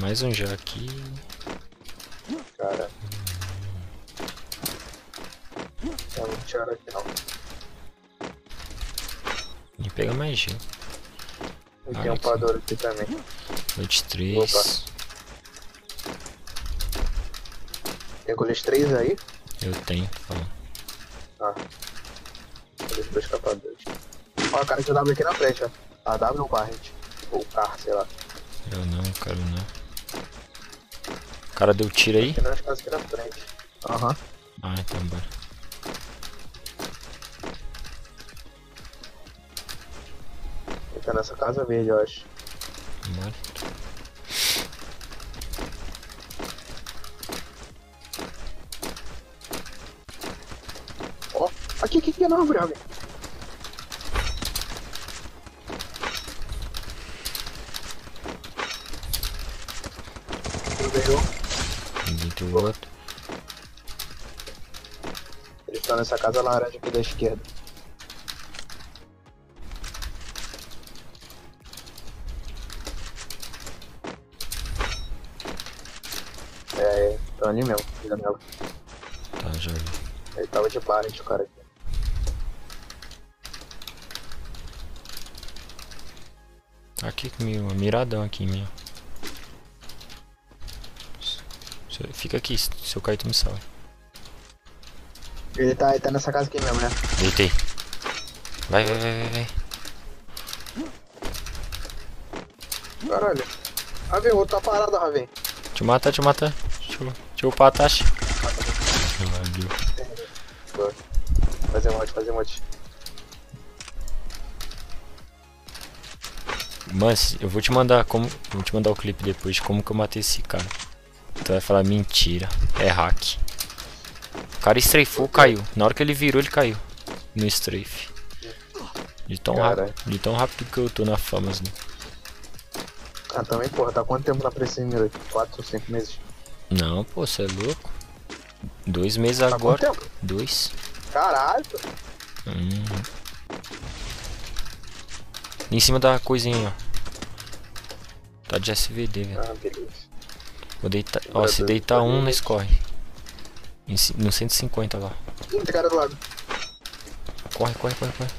Mais um já aqui. Cara. Não, não tinha hora aqui não. E pega mais gelo. E Ah, tem um pador aqui também. Noite 3. Tem colete 3 aí? Eu tenho, falando. Ah. Colete dois escapadores. Ó, o cara de W aqui na frente, ó. A W ou Barret? Ou Car, sei lá. Eu não, quero não. O cara deu tiro aí? Nas casas aqui na frente. Aham. Ah, então bora. Ele tá nessa casa verde, eu acho. Bora. Ó, aqui, aqui, aqui na árvore, alguém. Ele veio. Ninguém tem o outro. Estão nessa casa laranja aqui da esquerda. É, estão ali mesmo, filha dela. Tá, já vi. Ele tava de Barret, o cara aqui. Aqui comigo, miradão aqui. Se- Fica aqui, se eu cair tu me salva. Ele tá, ele tá nessa casa aqui mesmo, né? Deitei. Vai, vai, vai, vai, vai. Caralho. Raven, o outro tá parado, Raven. Te mata, te mata. Deixa eu, deixa eu upar a taxa. Fazer mod, fazer mod. Mano, eu vou te mandar como. Vou te mandar o clipe depois de como que eu matei esse cara. Tu vai falar mentira. É hack. O cara strafou, caiu. Na hora que ele virou, ele caiu. No strafe. De tão rápido. De tão rápido que eu tô na famas, né? Ah, também, porra, tá quanto tempo na Precision Mirror? 4 ou 5 meses? Não, pô, você é louco. Dois meses Tá agora. quanto tempo? Dois. Caralho. Hum. Em cima da coisinha, ó. Tá de SVD, velho. Ah, beleza. Vou deitar. Ó, se deitar um, nós corre. Em no 150 lá. Ih, tem cara do lado. Corre, corre, corre, corre.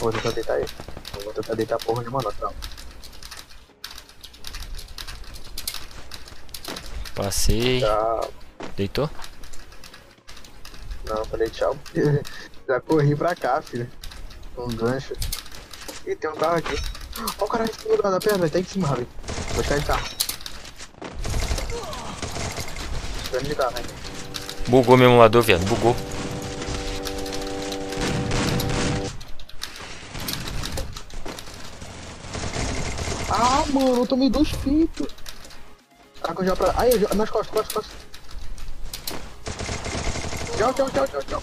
Vou tentar deitar ele. Vou tentar deitar a porra de mano, tá? Passei. Tchau. Deitou? Não, falei tchau. Já corri pra cá, filho. Com um gancho. Ih, tem um carro aqui. Ó o cara do lado da perna, tá em cima, Ravi. Vou ficar de carro. Né? Bugou meu emulador, viado. Bugou. Ah, mano, eu tomei dois fitos. Taca já pra. Aí, já- nas costas, costas, costas. Tchau, tchau, tchau, tchau, tchau.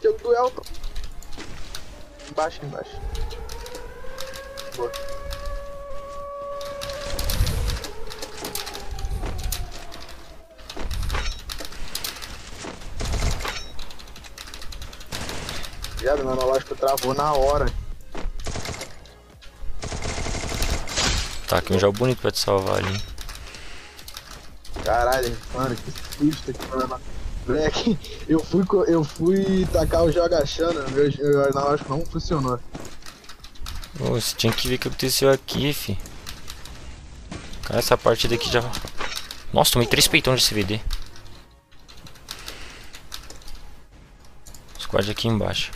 Tchau do Elton. Embaixo, embaixo. Boa. Viado, meu analógico travou na hora. Tá aqui um jogo bonito pra te salvar ali. Caralho, mano, que susto que mano. Moleque, eu fui, eu fui tacar o jogo achando, meu, meu analógico não funcionou. Ô, você tinha que ver o que aconteceu aqui, fi. Cara, essa partida aqui já. Nossa, tomei três peitões de CVD. Squad aqui embaixo.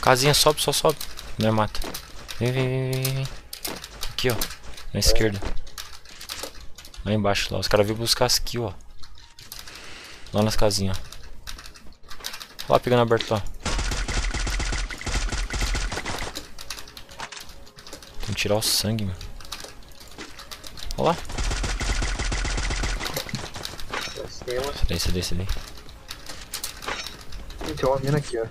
Casinha, sobe, só sobe. Não é mata. Vem, vem, vem, vem. Aqui, ó. Na esquerda. Lá embaixo, lá. Os caras vêm buscar as kills, ó. Lá nas casinhas, ó. Lá pegando aberto, lá. Tem que tirar o sangue, mano. Olha lá. Esse daí, daí. Ih, Tem uma mina aqui, ó.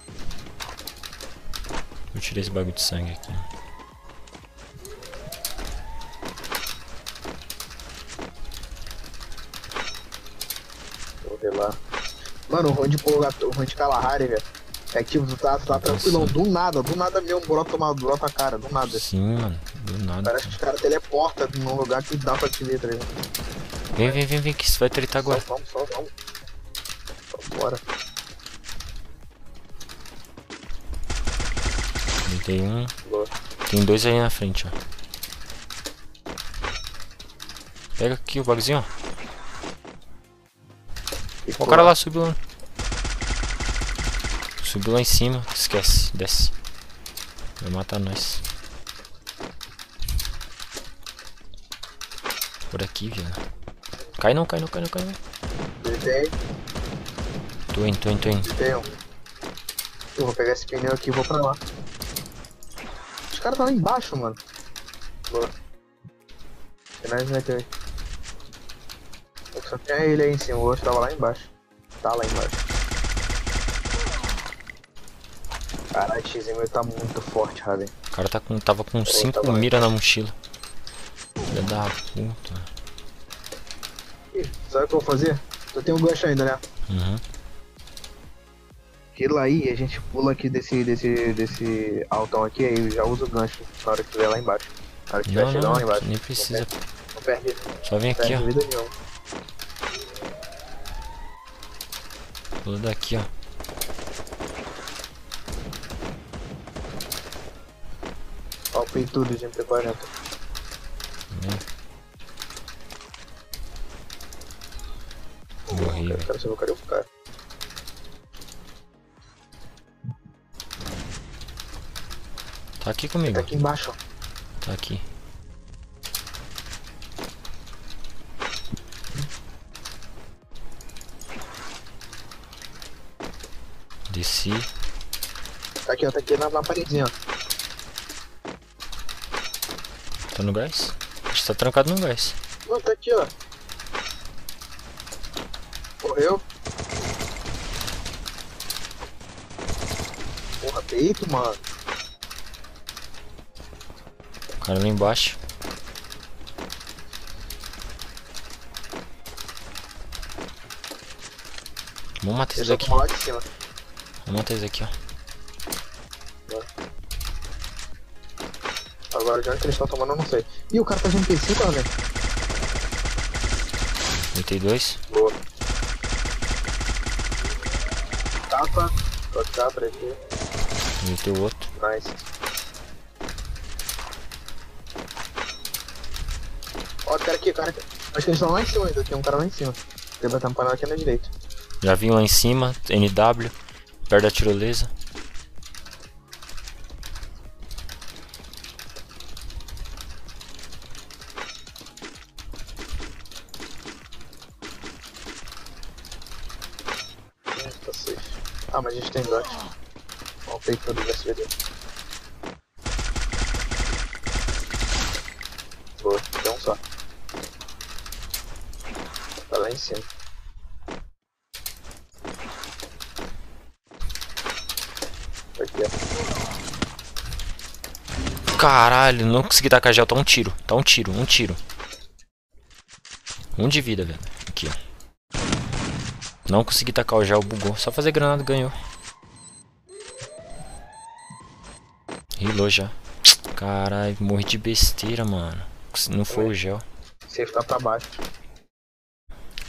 Eu tirei esse bagulho de sangue aqui. Vou ver lá. Mano, o pôr o de Kalahari, velho. É que tu tá, tu tá tranquilão, do nada, do nada mesmo, brota uma brota a cara, do nada. Sim, mano. Do nada. Parece que os caras teleportam num lugar que dá pra te ver, tá ligado? Vem, vem, vem, vem, que isso vai tretar agora. Só vamos, só vamos. Deitei um. Tem dois aí na frente, ó. Pega aqui o bagulhozinho, ó. Ó, o cara lá subiu lá. Subiu lá em cima. Esquece, desce. Vai matar nós. Por aqui, viado. Cai não, cai não, cai não, cai não. Deitei, Tô indo, tô indo, tô indo. deitei um. Eu vou pegar esse pneu aqui e vou pra lá. Caras estão lá embaixo, mano. Boa. Tem mais meteu aí. Eu só tinha ele aí em cima, o outro tava lá embaixo. Tá lá embaixo. Caralho, X meu tá muito forte, Raven. O cara tá com, tava com 5 tá bom. mira na mochila. Filha da puta. Ih, sabe o que eu vou fazer? Tu tem um gancho ainda, né? Uhum. Aquilo aí, a gente pula aqui desse, desse, desse altão aqui, aí já usa o gancho na hora que estiver lá embaixo. Na hora que estiver Não, chegando não, lá embaixo. nem precisa. Não perde, Só vem não aqui, perde ó. vida nenhuma. Pula daqui, ó. Ó peitudo de MP40. Morri, Eu quero saber o cara. Tá aqui comigo. Tá aqui embaixo. Tá aqui. Desci. Tá aqui, ó. Tá aqui na, na paredezinha, ó. Tá no gás? Acho que tá trancado no gás. Não, tá aqui, ó. Correu. Porra, peito, mano. Cara lá embaixo. Vamos matar Eles cima. Vamos matar esse daqui, ó. Agora, de onde que eles estão tomando, eu não sei. Ih, o cara tá de MP5, ó, velho. Deitei dois. Boa. Tapa. Outro tapa aqui. O outro. Nice. Ó, o cara aqui, cara aqui. Acho que eles estão lá em cima ainda. Tem um cara lá em cima. Ele vai tampar aqui na direita. Já vim lá em cima. NW. Perto da tirolesa. Tá. Ah, mas a gente tem dois. Ó, o peito do SVD. Boa, tem um só. Tá lá em cima. Aqui, ó. Caralho, não consegui tacar gel. Tá um tiro. Tá um tiro, um tiro. Um de vida, velho. Aqui, ó. Não consegui tacar o gel, bugou. Só fazer granada ganhou. Rilou já. Caralho, morri de besteira, mano. Não foi o gel. Safe tá pra baixo.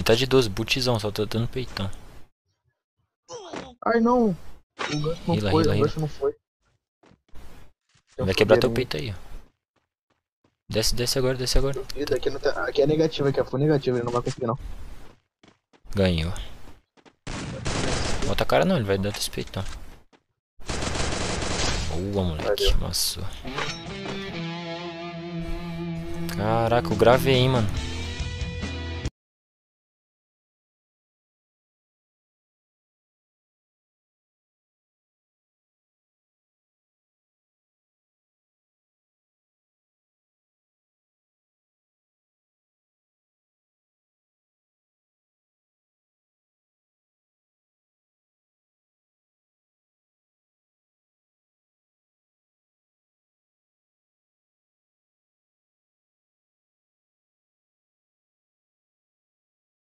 Ele tá de 12, butizão, só tô dando peitão. Ai não! O gancho não Hila, foi, hila, o hila. não foi. Tem um Vai quebrar teu peito aí, ó. Desce, desce agora, desce agora. Vida, Aqui, não tem- aqui é negativo, aqui é full negativo, ele não vai conseguir não. Ganhou. Bota a cara não, ele vai dar teu peitão. Boa, moleque. Valeu. Amassou. Caraca, eu gravei, hein, mano.